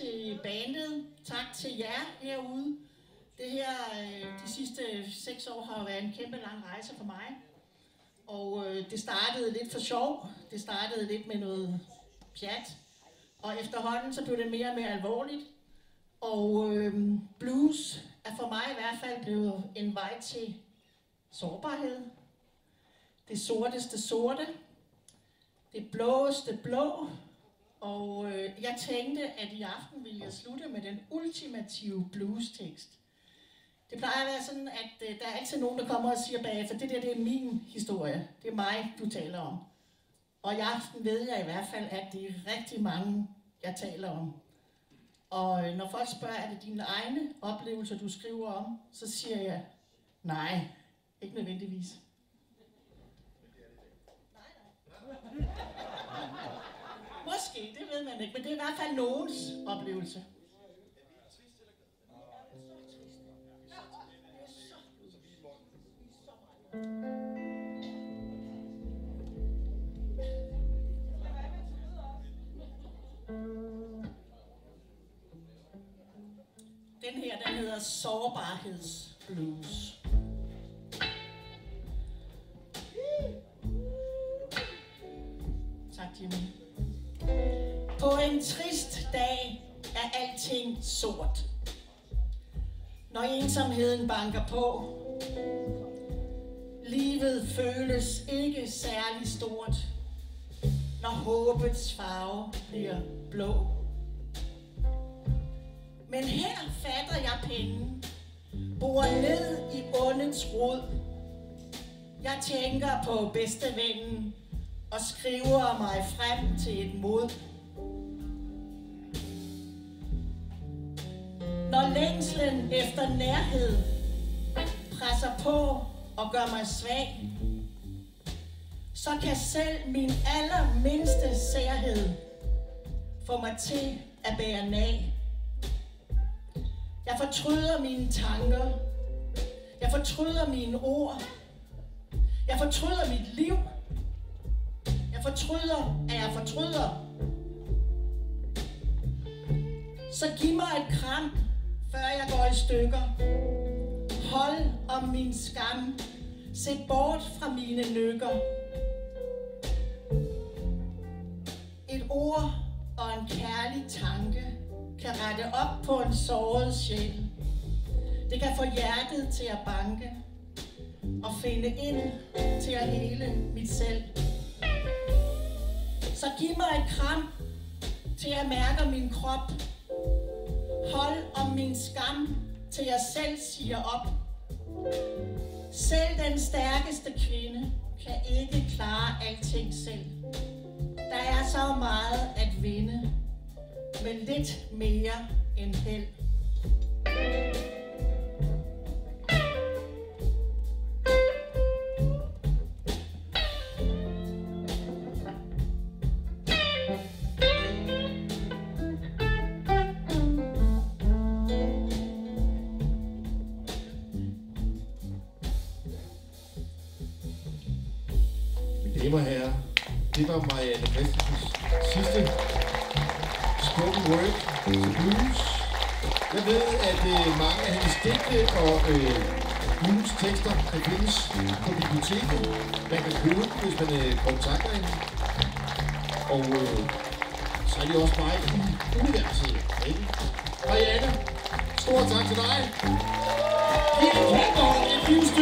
til bandet. Tak til jer herude. Det her, øh, de sidste seks år har været en kæmpe lang rejse for mig. Og øh, det startede lidt for sjov. Det startede lidt med noget pjat. Og efterhånden så blev det mere og mere alvorligt. Og øh, blues er for mig i hvert fald blevet en vej til sårbarhed. Det sorteste sorte. Det blåeste blå. Og øh, jeg tænkte, at i aften ville jeg slutte med den ultimative blues-tekst. Det plejer at være sådan, at øh, der er altid nogen, der kommer og siger bagefter, det der det er min historie. Det er mig, du taler om. Og i aften ved jeg i hvert fald, at det er rigtig mange, jeg taler om. Og øh, når folk spørger, er det dine egne oplevelser, du skriver om, så siger jeg, nej, ikke nødvendigvis. Måske, det ved man ikke, men det er i hvert fald nogens oplevelse. Den her, den hedder Sårbarhedsblues. Tak, Jimmy. På en trist dag er alting sort. Når ensomheden banker på, livet føles ikke særlig stort, når håbets farve bliver blå. Men her fatter jeg penge, bor ned i bundens rod. Jeg tænker på bedste vennen og skriver mig frem til et mod. Når længslen efter nærhed presser på og gør mig svag, så kan selv min allermindste særhed få mig til at bære nag. Jeg fortryder mine tanker. Jeg fortryder mine ord. Jeg fortryder mit liv. Jeg fortryder, at jeg fortryder. Så giv mig et kram, før jeg går i stykker. Hold om min skam. Se bort fra mine nykker. Et ord og en kærlig tanke kan rette op på en såret sjæl. Det kan få hjertet til at banke og finde ind til at hele mit selv. Så giv mig et kram til at mærke min krop. Hold om min skam til jeg selv siger op. Selv den stærkeste kvinde kan ikke klare alting selv. Der er så meget at vinde, men lidt mere end held. Damer og herrer, det var Marianne Christensens sidste spoken word til blues. Jeg ved, at øh, mange af hendes digte og øh, blues tekster kan findes på biblioteket. Man kan købe dem, hvis man øh, kontakter hende. Og øh, så er de også bare i universet. Ikke? Marianne, stor tak til dig. Giv en kæmpe hånd,